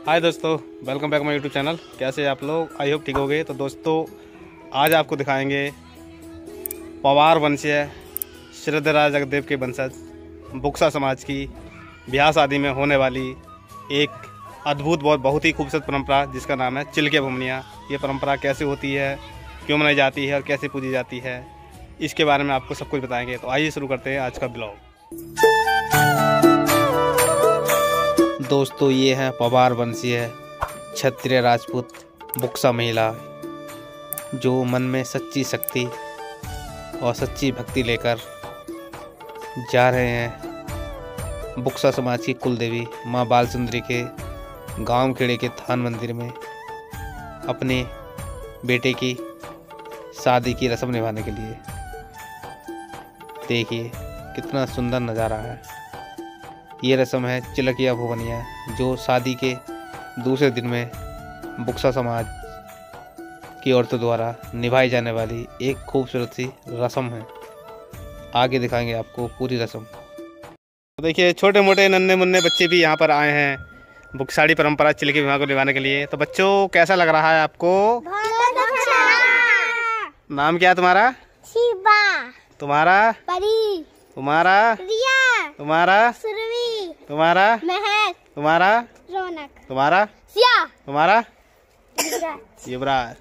हाय दोस्तों welcome back my YouTube channel कैसे आप लोग? आई होप ठीक हो गए तो दोस्तों, आज आपको दिखाएँगे पवार वंशीय, श्रद्धराज जगदेव के वंशज, बुक्सा समाज की ब्याह शादी में होने वाली एक अद्भुत बहुत बहुत ही खूबसूरत परंपरा, जिसका नाम है चिलके भुमनिया। ये परंपरा कैसे होती है, क्यों मनाई जाती है और कैसे पूजी जाती है, इसके बारे में आपको सब कुछ बताएँगे। तो आइए शुरू करते हैं आज का ब्लॉग दोस्तों, ये है पवार वंशीय क्षत्रिय राजपूत बुक्सा महिला, जो मन में सच्ची शक्ति और सच्ची भक्ति लेकर जा रहे हैं बुक्सा समाज की कुल देवी माँ बाल सुंदरी के गाँव खेड़े के थान मंदिर में अपने बेटे की शादी की रस्म निभाने के लिए। देखिए, कितना सुंदर नज़ारा है। ये रस्म है चिलकिया भुवनिया जो शादी के दूसरे दिन में बुक्सा समाज की औरतों द्वारा निभाई जाने वाली एक खूबसूरत सी रस्म है। आगे दिखाएँगे आपको पूरी रस्म। तो देखिए छोटे मोटे नन्हे मुन्ने बच्चे भी यहाँ पर आए हैं बुक साड़ी परंपरा चिलकी विवाह को निभाने के लिए। तो बच्चों कैसा लग रहा है आपको? नाम क्या है तुम्हारा? शिवा। तुम्हारा? परी। तुम्हारा? रिया। तुम्हारा? तुम्हारा? महक। तुम्हारा? रौनक। तुम्हारा? सिया। तुम्हारा? युवराज।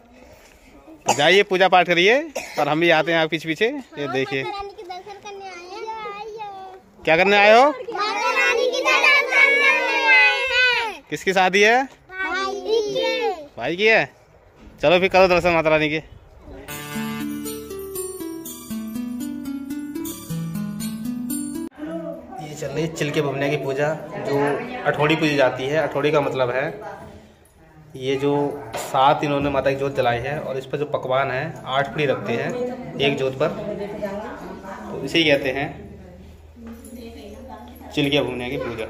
तो जाइए पूजा पाठ करिए और हम भी आते हैं आप पीछे पीछे ये देखिए। माता रानी के दर्शन करने आए हैं। क्या करने आए हो? माता रानी के दर्शन करने आए हैं। किसकी शादी है? भाई भाई की है? चलो फिर करो दर्शन माता रानी के। है चिलके भवनिया की पूजा, जो अठौड़ी पूजी जाती है। अठौड़ी का मतलब है, ये जो सात इन्होंने माता की जोत जलाई है और इस पर जो पकवान है, आठ पड़ी रखते हैं, एक जोत पर। तो इसे ही कहते हैं चिलके भवनिया की पूजा।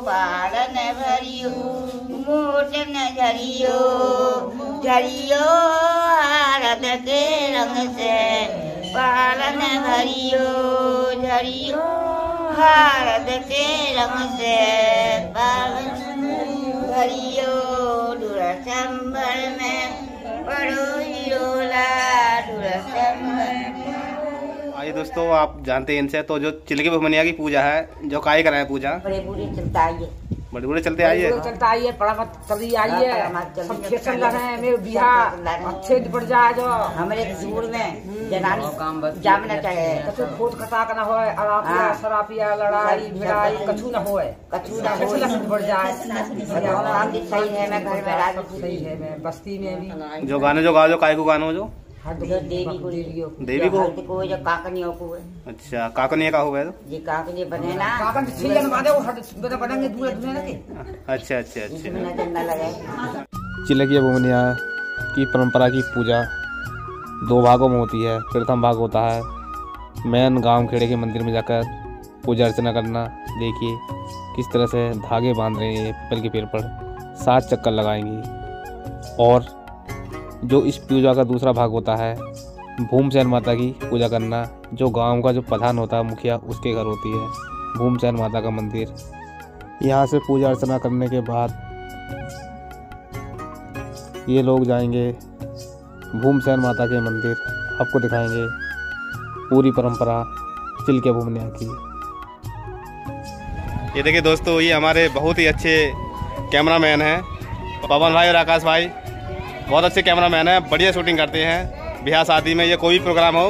पालन भरियो मोटन झरियो झरियो आरत के रंग से पालन भरियो झरियो भारत के रंग से पालन भरियो दूर संबर में आइए दोस्तों, आप जानते हैं इनसे तो जो चिलके भमनिया की पूजा है, जो काय कराए पूजा। बड़े बूढ़े चलता बड़े बड़े चलते आइए। चलता आइए पड़ा मत चली आइए। हाँ, सब खेसन। लगे हैं मेरे बिहार अच्छे पड़ जाए जो हमारे सूर में जनानी जामना चाहिए कछु खोट खताक न होए अरापिया हाँ। सरापिया लड़ाई भिड़ाई कछु न होए। कछु न कछु होए। लक्षण बढ़ जाए। हम सही है मैं घर में राज सही है मैं बस्ती में भी। जो गाने जो गाओ जो काय को गानो जो। देवी को देवियों देवी को? है। अच्छा काकनिया का होगा तो? ये काकनी बने ना। काकन छिल जन वो हर बनेंगे दूर दूर लगे अच्छा अच्छा अच्छा। चिलकिया भुवनिया की परंपरा की पूजा दो भागों में होती है। प्रथम भाग होता है मैन गाँव खेड़े के मंदिर में जाकर पूजा अर्चना करना। देखिए किस तरह से धागे बाँध रहे हैं पीपल के पेड़ पर। सात चक्कर लगाएँगी और जो इस पूजा का दूसरा भाग होता है भूमसेन माता की पूजा करना, जो गाँव का जो प्रधान होता है, मुखिया, उसके घर होती है भूमसेन माता का मंदिर। यहाँ से पूजा अर्चना करने के बाद ये लोग जाएँगे भूमसेन माता के मंदिर। आपको दिखाएँगे पूरी परंपरा चिलके भूमनिया की। ये देखिए दोस्तों, ये हमारे बहुत ही अच्छे कैमरामैन हैं, पवन भाई और आकाश भाई। बहुत अच्छे कैमरामैन हैं, बढ़िया शूटिंग करते हैं। ब्याह शादी में या कोई भी प्रोग्राम हो,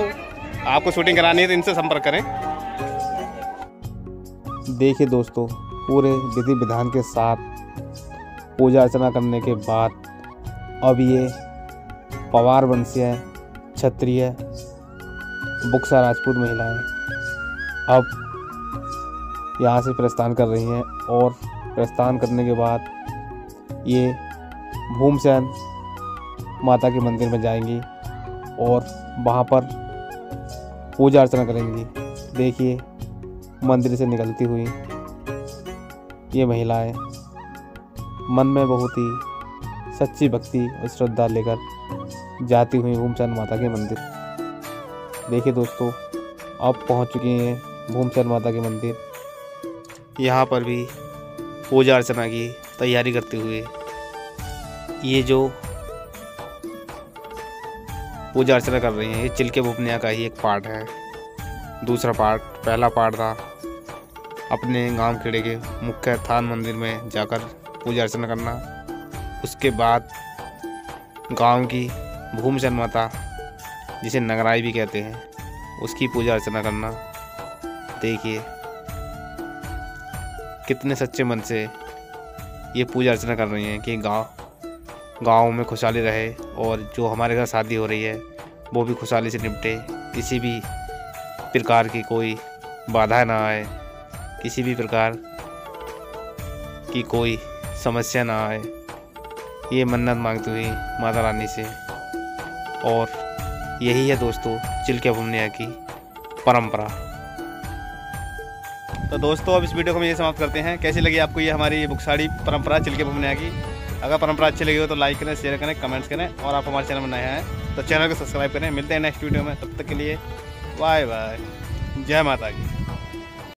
आपको शूटिंग करानी है तो इनसे संपर्क करें। देखिए दोस्तों, पूरे विधि विधान के साथ पूजा अर्चना करने के बाद अब ये पवार वंशीय क्षत्रिय, बुक्सा राजपूत महिलाएँ अब यहाँ से प्रस्थान कर रही हैं और प्रस्थान करने के बाद ये भूमसेन माता के मंदिर में जाएँगी और वहाँ पर पूजा अर्चना करेंगी। देखिए, मंदिर से निकलती हुई ये महिलाएँ मन में बहुत ही सच्ची भक्ति और श्रद्धा लेकर जाती हुई भूमचंद माता के मंदिर। देखिए दोस्तों, अब पहुँच चुके हैं भूमचंद माता के मंदिर। यहाँ पर भी पूजा अर्चना की तैयारी करते हुए ये जो पूजा अर्चना कर रही हैं। ये चिल्के भुपनिया का ही एक पार्ट है। दूसरा पार्ट, पहला पार्ट था अपने गाँव खेड़े के मुख्य थान मंदिर में जाकर पूजा अर्चना करना। उसके बाद गाँव की भूमचंद माता, जिसे नगराई भी कहते हैं, उसकी पूजा अर्चना करना। देखिए, कितने सच्चे मन से ये पूजा अर्चना कर रही हैं कि गाँव गाँव में खुशहाली रहे और जो हमारे घर शादी हो रही है, वो भी खुशहाली से निपटे। किसी भी प्रकार की कोई बाधा ना आए। किसी भी प्रकार की कोई समस्या ना आए। ये मन्नत मांगती हुई माता रानी से। और यही है दोस्तों, चिल्के भुमनिया की परंपरा। तो दोस्तों, अब इस वीडियो को हम ये समाप्त करते हैं। कैसी लगी आपको ये हमारी बुकसाड़ी परंपरा, चिल्के भुमनिया की? अगर परंपरा अच्छी लगी हो तो लाइक करें शेयर करें कमेंट्स करें और आप हमारे चैनल में नए हैं तो चैनल को सब्सक्राइब करें। मिलते हैं नेक्स्ट वीडियो में, तब तक के लिए बाय बाय जय माता की